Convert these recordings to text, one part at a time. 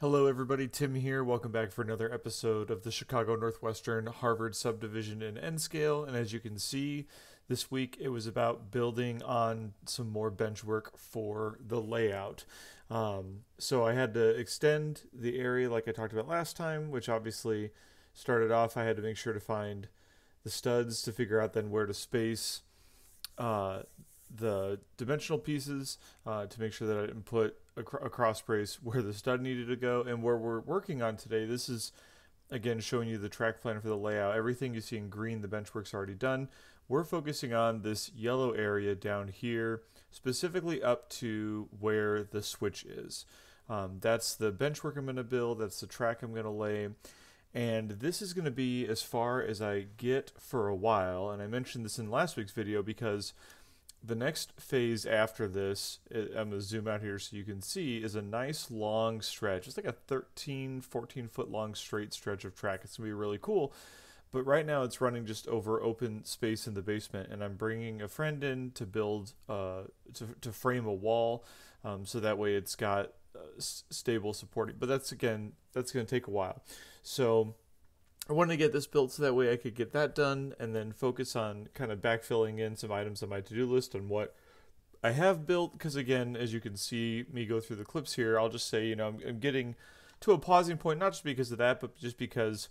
Hello, everybody. Tim here. Welcome back for another episode of the Chicago Northwestern Harvard Subdivision in N scale. And as you can see, this week it was about building on some more bench work for the layout. Um, so I had to extend the area like I talked about last time, which obviously started off, I had to make sure to find the studs to figure out then where to space uh, the dimensional pieces uh, to make sure that I didn't put a, cr- a cross brace where the stud needed to go. And where we're working on today, this is again showing you the track plan for the layout. Everything you see in green, the bench work's already done. We're focusing on this yellow area down here, specifically up to where the switch is. Um, that's the bench work I'm going to build. That's the track I'm going to lay. And this is going to be as far as I get for a while. And I mentioned this in last week's video because the next phase after this, I'm going to zoom out here so you can see, is a nice long stretch. It's like a 13, 14 foot long straight stretch of track. It's going to be really cool. But right now it's running just over open space in the basement, and I'm bringing a friend in to build, uh, to, to frame a wall, um, so that way it's got uh, stable supporting. But that's again, that's going to take a while. So I wanted to get this built so that way I could get that done and then focus on kind of backfilling in some items on my to do list and what I have built. Because again, as you can see me go through the clips here, I'll just say, you know, I'm, I'm getting to a pausing point, not just because of that, but just because.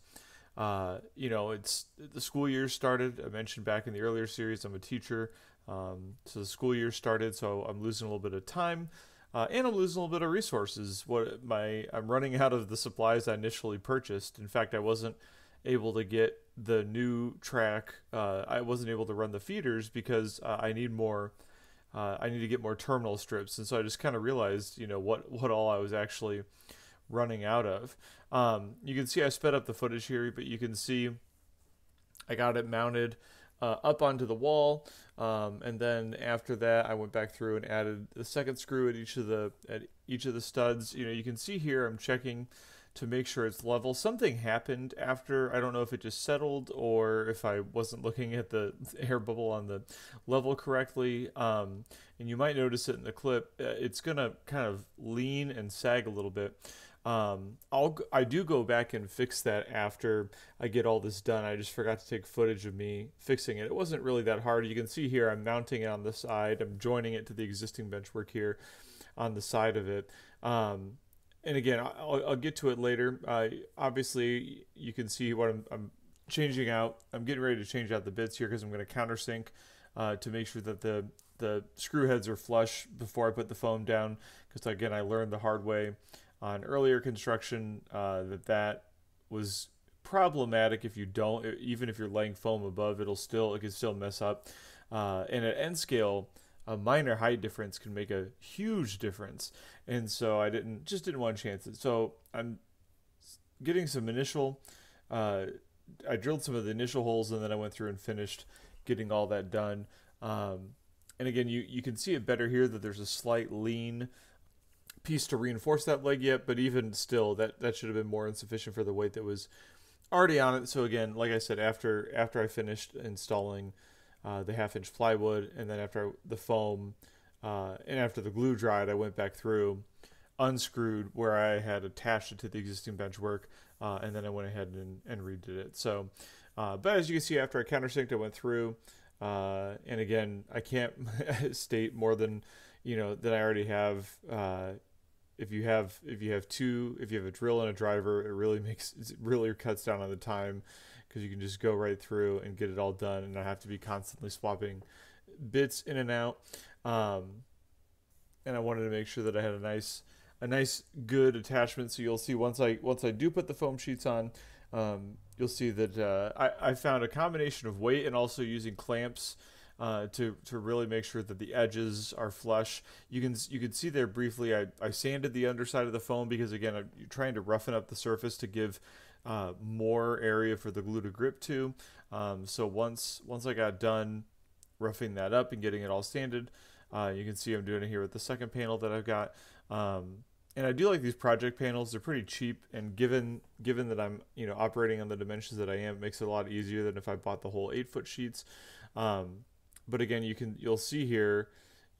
Uh, you know, it's the school year started. I mentioned back in the earlier series, I'm a teacher. Um, so the school year started, so I'm losing a little bit of time. Uh, and I'm losing a little bit of resources. What my I'm running out of the supplies I initially purchased. In fact, I wasn't able to get the new track. Uh, I wasn't able to run the feeders because uh, I need more. Uh, I need to get more terminal strips, and so I just kind of realized, you know, what what all I was actually running out of. Um, you can see I sped up the footage here, but you can see I got it mounted uh, up onto the wall, um, and then after that, I went back through and added the second screw at each of the at each of the studs. You know, you can see here I'm checking to make sure it's level. Something happened after. I don't know if it just settled or if I wasn't looking at the air bubble on the level correctly. Um, and you might notice it in the clip. Uh, it's gonna kind of lean and sag a little bit. Um, I'll I do go back and fix that after I get all this done. I just forgot to take footage of me fixing it. It wasn't really that hard. You can see here I'm mounting it on the side. I'm joining it to the existing benchwork here on the side of it. Um, and again, I'll, I'll get to it later. Uh, obviously, you can see what I'm, I'm, changing out. I'm getting ready to change out the bits here because I'm going to countersink uh, to make sure that the the screw heads are flush before I put the foam down. Because again, I learned the hard way on earlier construction uh, that that was problematic if you don't. Even if you're laying foam above, it'll still it can still mess up. Uh, and at N scale a minor height difference can make a huge difference. And so I didn't just didn't want to chance it. So I'm getting some initial. Uh, I drilled some of the initial holes and then I went through and finished getting all that done. Um, and again, you you can see it better here that there's a slight lean piece to reinforce that leg yet, but even still, that that should have been more insufficient for the weight that was already on it. So again, like I said, after after I finished installing uh, the half inch plywood, and then after the foam uh, and after the glue dried, I went back through, unscrewed where I had attached it to the existing bench work, uh, and then I went ahead and, and redid it. So, uh, but as you can see, after I countersinked, I went through, uh, and again, I can't state more than you know that I already have if you have if you have two if you have a drill and a driver it really makes it really cuts down on the time because you can just go right through and get it all done and not have to be constantly swapping bits in and out. Um, and I wanted to make sure that I had a nice a nice good attachment. So you'll see once I once I do put the foam sheets on, um, you'll see that uh, I, I found a combination of weight and also using clamps. Uh, to to really make sure that the edges are flush. You can you can see there briefly. I, I sanded the underside of the foam because again I'm trying to roughen up the surface to give uh, more area for the glue to grip to. Um, so once once I got done roughing that up and getting it all sanded, uh, you can see I'm doing it here with the second panel that I've got. Um, and I do like these project panels. They're pretty cheap, and given given that I'm you know operating on the dimensions that I am, it makes it a lot easier than if I bought the whole eight foot sheets. Um, but again, you can you'll see here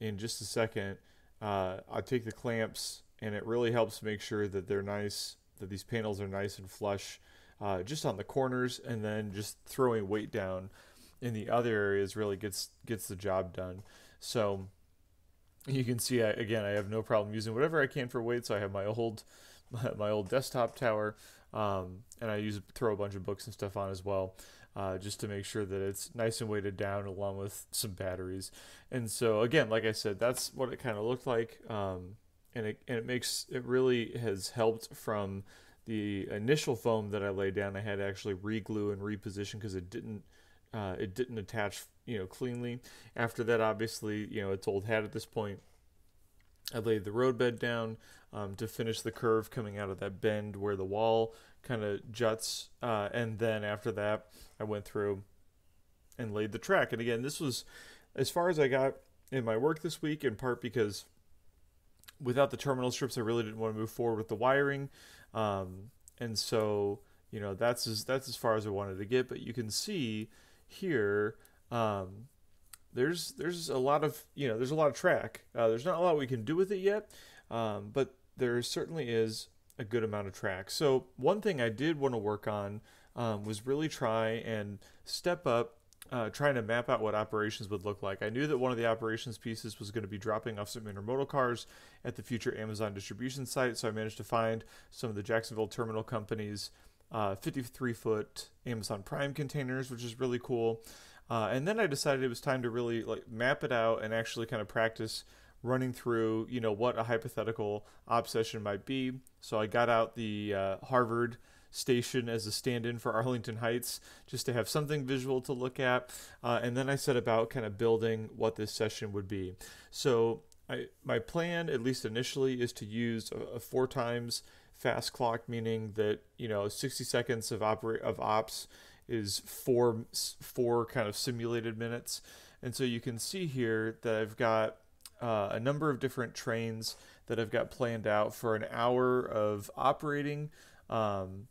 in just a second. Uh, I take the clamps and it really helps make sure that they're nice, that these panels are nice and flush, uh, just on the corners, and then just throwing weight down in the other areas really gets gets the job done. So you can see I, again I have no problem using whatever I can for weight. So I have my old my, my old desktop tower, um, and I use throw a bunch of books and stuff on as well. Uh, just to make sure that it's nice and weighted down along with some batteries. And so again, like I said, that's what it kind of looked like. Um, and it, and it makes, it really has helped from the initial foam that I laid down. I had to actually reglue and reposition because it didn't, uh, it didn't attach, you know, cleanly. After that, obviously, you know, it's old hat at this point. I laid the roadbed down um, to finish the curve coming out of that bend where the wall kind of juts. Uh, and then after that, I went through and laid the track. And again, this was as far as I got in my work this week, in part because without the terminal strips, I really didn't want to move forward with the wiring. Um, and so, you know, that's as, that's as far as I wanted to get. But you can see here, um, there's there's a lot of you know there's a lot of track. Uh, there's not a lot we can do with it yet, um, but there certainly is a good amount of track. So one thing I did want to work on um, was really try and step up. Uh, trying to map out what operations would look like. I knew that one of the operations pieces was going to be dropping off some intermodal cars at the future Amazon distribution site, so I managed to find some of the Jacksonville terminal companies' uh, 53 foot Amazon Prime containers, which is really cool. Uh, and then I decided it was time to really like map it out and actually kind of practice running through, you know, what a hypothetical op session might be. So I got out the uh, Harvard station as a stand-in for Arlington Heights, just to have something visual to look at. Uh, and then I set about kind of building what this session would be. So I, my plan, at least initially, is to use a, a four times fast clock, meaning that you know 60 seconds of operate of ops is four four kind of simulated minutes. And so you can see here that I've got uh, a number of different trains that I've got planned out for an hour of operating, um,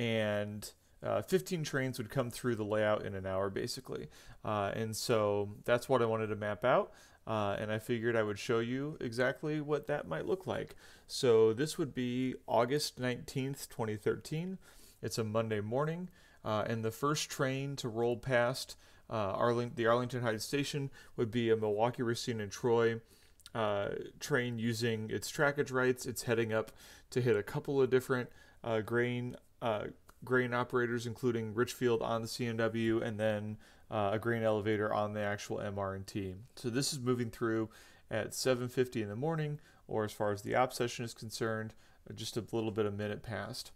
and uh, 15 trains would come through the layout in an hour basically. Uh, and so that's what I wanted to map out. Uh, and I figured I would show you exactly what that might look like. So this would be August 19th, 2013. It's a Monday morning. Uh, and the first train to roll past uh, Arling- the Arlington Heights station would be a Milwaukee, Racine, and Troy uh, train using its trackage rights. It's heading up to hit a couple of different uh, grain uh, grain operators, including Richfield on the CNW, and then uh, a grain elevator on the actual MR&T. So this is moving through at 7:50 in the morning, or as far as the op session is concerned, just a little bit a minute past.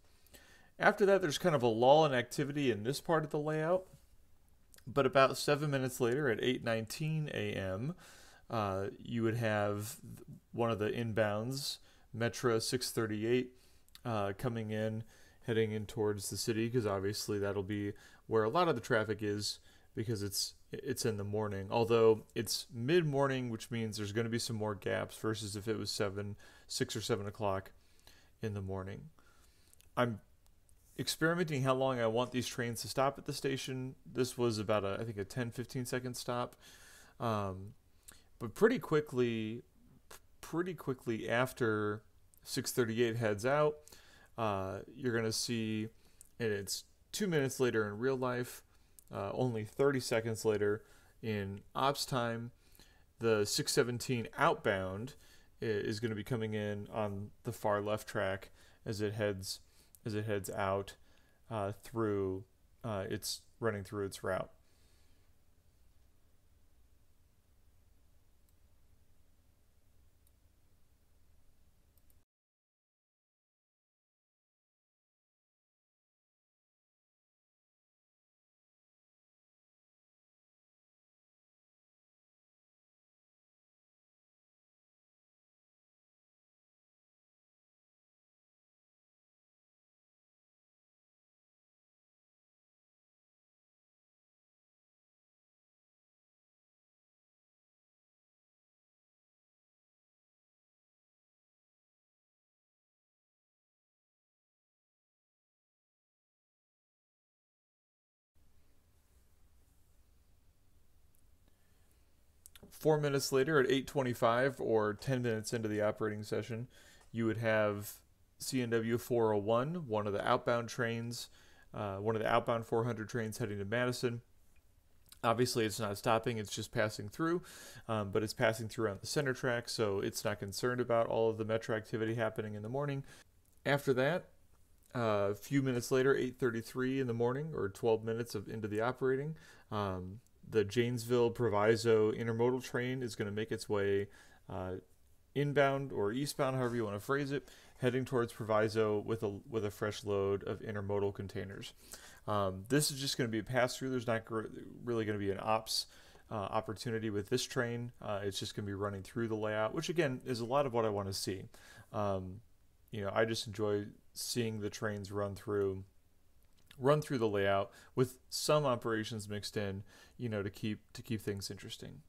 After that, there's kind of a lull in activity in this part of the layout. But about seven minutes later, at 8:19 a.m., uh, you would have one of the inbounds, Metra 638, uh, coming in, heading in towards the city, because obviously that'll be where a lot of the traffic is, because it's it's in the morning. Although it's mid morning, which means there's going to be some more gaps versus if it was seven, six or seven o'clock in the morning. I'm experimenting how long I want these trains to stop at the station. This was about a I think a 10 15 second stop. Um, but pretty quickly pretty quickly after 638 heads out, uh, you're going to see it's 2 minutes later in real life, uh, only 30 seconds later in ops time, the 617 outbound is going to be coming in on the far left track as it heads as it heads out uh, through uh, its running through its route. Four minutes later, at 8:25 or 10 minutes into the operating session, you would have CNW 401, one of the outbound trains, uh, one of the outbound 400 trains heading to Madison. Obviously, it's not stopping, it's just passing through, um, but it's passing through on the center track, so it's not concerned about all of the metro activity happening in the morning. After that, uh, a few minutes later, 8:33 in the morning, or 12 minutes of into the operating, um, the Janesville Proviso intermodal train is going to make its way uh, inbound or eastbound, however you want to phrase it, heading towards Proviso with a with a fresh load of intermodal containers. Um, this is just going to be a pass through. There's not gr- really going to be an ops uh, opportunity with this train. Uh, it's just going to be running through the layout, which again is a lot of what I want to see. Um, you know, I just enjoy seeing the trains run through run through the layout with some operations mixed in, you know, to keep to keep things interesting.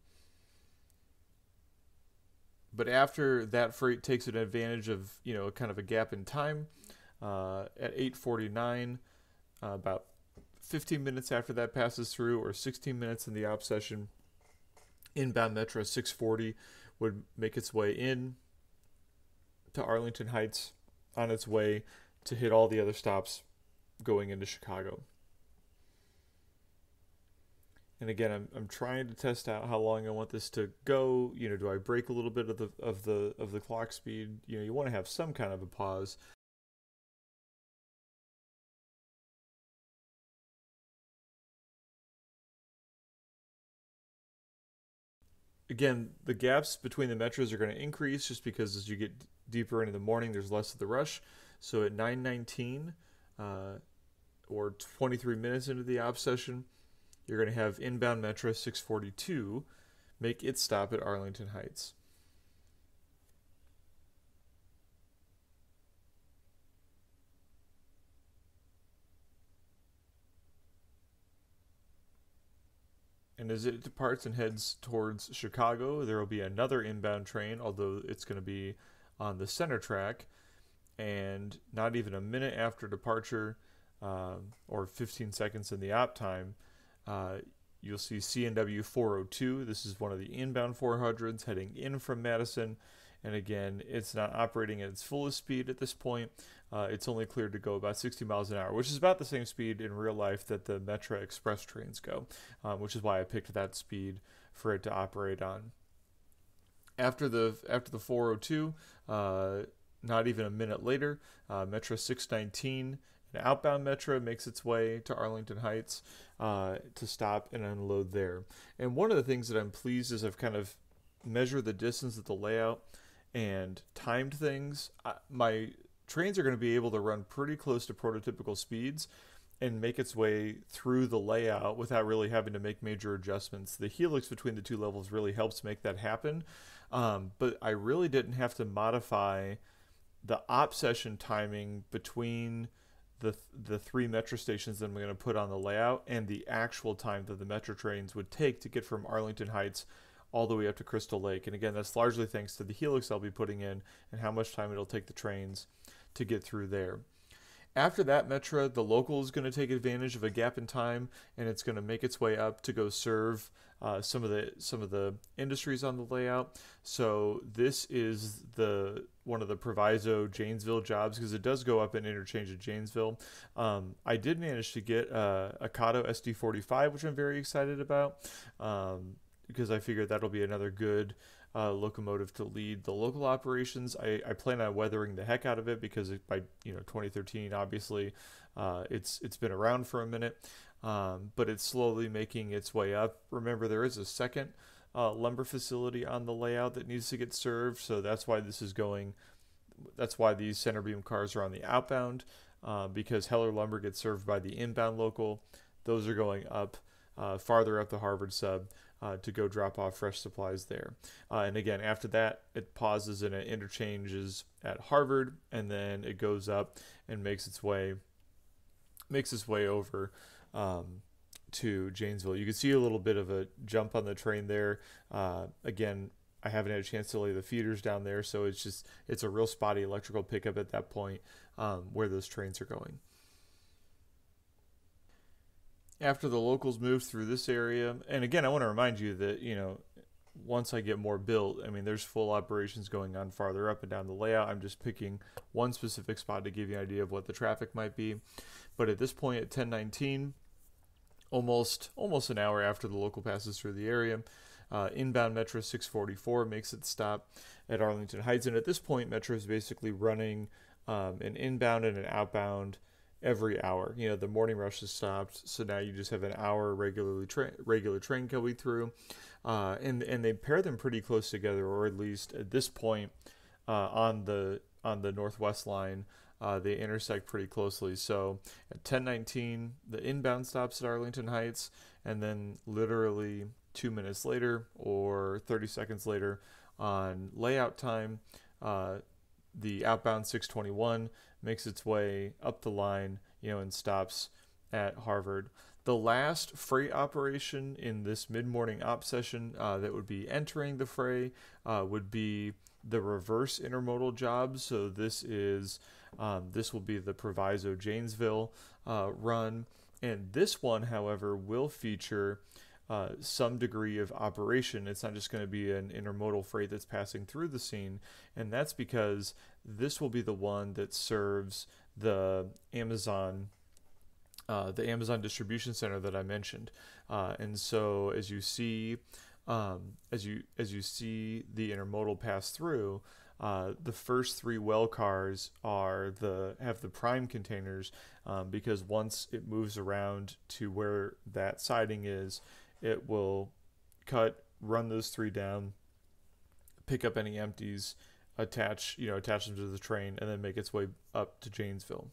But after that freight takes an advantage of, you know, kind of a gap in time, uh, at 849, uh, about 15 minutes after that passes through, or 16 minutes in the op session, inbound Metra 640 would make its way in to Arlington Heights on its way to hit all the other stops going into Chicago. And again, I'm, I'm trying to test out how long I want this to go. You know, do I break a little bit of the of the of the clock speed? You know, you want to have some kind of a pause. Again, the gaps between the metros are going to increase just because as you get deeper into the morning, there's less of the rush. So at 9:19 uh, or 23 minutes into the op session, you're going to have inbound Metra 642 make its stop at Arlington Heights. And as it departs and heads towards Chicago, there will be another inbound train, although it's going to be on the center track. And not even a minute after departure, um, or 15 seconds in the op time, uh, you'll see CNW 402. This is one of the inbound 400s heading in from Madison. And again, it's not operating at its fullest speed at this point. Uh, it's only cleared to go about 60 miles an hour, which is about the same speed in real life that the Metra Express trains go, um, which is why I picked that speed for it to operate on. After the after the 402, uh, not even a minute later, uh, Metra 619 an outbound Metra makes its way to Arlington Heights uh, to stop and unload there. And one of the things that I'm pleased is I've kind of measured the distance of the layout and timed things. I, my trains are going to be able to run pretty close to prototypical speeds and make its way through the layout without really having to make major adjustments. The helix between the two levels really helps make that happen. Um, but I really didn't have to modify the op session timing between the the three metro stations that I'm going to put on the layout and the actual time that the metro trains would take to get from Arlington Heights all the way up to Crystal Lake. And again, that's largely thanks to the helix I'll be putting in and how much time it'll take the trains to get through there. After that Metra, the local is going to take advantage of a gap in time, and it's going to make its way up to go serve uh, some of the some of the industries on the layout. So this is the one of the proviso Janesville jobs because it does go up in interchange at Janesville. Um, I did manage to get uh, a Kato SD45, which I'm very excited about um, because I figured that'll be another good uh, locomotive to lead the local operations. I, I plan on weathering the heck out of it because it, by you know 2013, obviously, uh, it's it's been around for a minute, um, but it's slowly making its way up. Remember, there is a second uh, lumber facility on the layout that needs to get served, so that's why this is going. That's why these center beam cars are on the outbound uh, because Heller Lumber gets served by the inbound local. Those are going up uh, farther up the Harvard sub uh, to go drop off fresh supplies there. Uh, and again, after that, it pauses and it interchanges at Harvard, and then it goes up and makes its way makes its way over um, to Janesville. You can see a little bit of a jump on the train there. Uh, again, I haven't had a chance to lay the feeders down there, so it's just it's a real spotty electrical pickup at that point um, where those trains are going after the locals moved through this area, and again, I want to remind you that you know once I get more built, I mean, there's full operations going on farther up and down the layout. I'm just picking one specific spot to give you an idea of what the traffic might be. But at this point, at 1019, almost almost an hour after the local passes through the area, uh, inbound Metra 644 makes its stop at Arlington Heights, and at this point, Metra is basically running um, an inbound and an outbound every hour. You know, the morning rush has stopped, so now you just have an hour regularly tra- regular train going through, uh, and and they pair them pretty close together, or at least at this point uh, on the on the northwest line. Uh, they intersect pretty closely. So at 10:19, the inbound stops at Arlington Heights, and then literally two minutes later or 30 seconds later on layout time, uh, the outbound 621 makes its way up the line, you know, and stops at Harvard. The last freight operation in this mid-morning op session uh, that would be entering the fray uh, would be the reverse intermodal job. So this is um, this will be the Proviso Janesville uh, run, and this one, however, will feature uh, some degree of operation. It's not just going to be an intermodal freight that's passing through the scene, and that's because this will be the one that serves the Amazon. Uh, the Amazon distribution center that I mentioned, uh, and so as you see, um, as you as you see the intermodal pass through, uh, the first three well cars are the have the prime containers um, because once it moves around to where that siding is, it will cut, run those three down, pick up any empties, attach, you know, attach them to the train, and then make its way up to Janesville.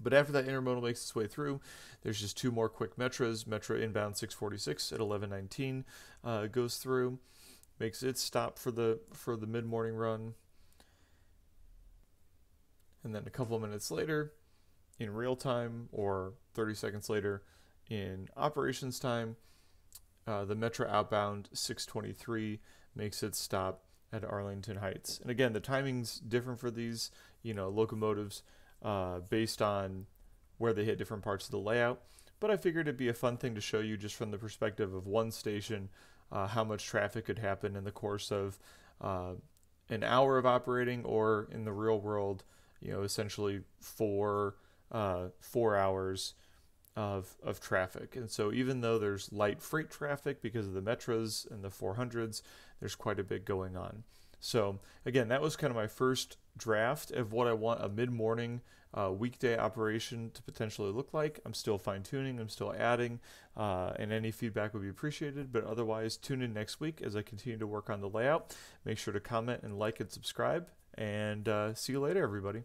But after that intermodal makes its way through, there's just two more quick metros. Metra inbound 646 at 1119 uh, goes through, makes its stop for the for the mid morning run, and then a couple of minutes later, in real time or 30 seconds later, in operations time, uh, the Metra outbound 623 makes its stop at Arlington Heights. And again, the timing's different for these, you know, locomotives uh, based on where they hit different parts of the layout. But I figured it'd be a fun thing to show you just from the perspective of one station, uh, how much traffic could happen in the course of uh, an hour of operating, or in the real world, you know, essentially four uh, four hours of of traffic. And so even though there's light freight traffic because of the metros and the 400s, there's quite a bit going on. So again, that was kind of my first draft of what I want a mid-morning uh, weekday operation to potentially look like. I'm still fine-tuning. I'm still adding, uh, and any feedback would be appreciated. But otherwise, tune in next week as I continue to work on the layout. Make sure to comment and like and subscribe. And uh, see you later, everybody.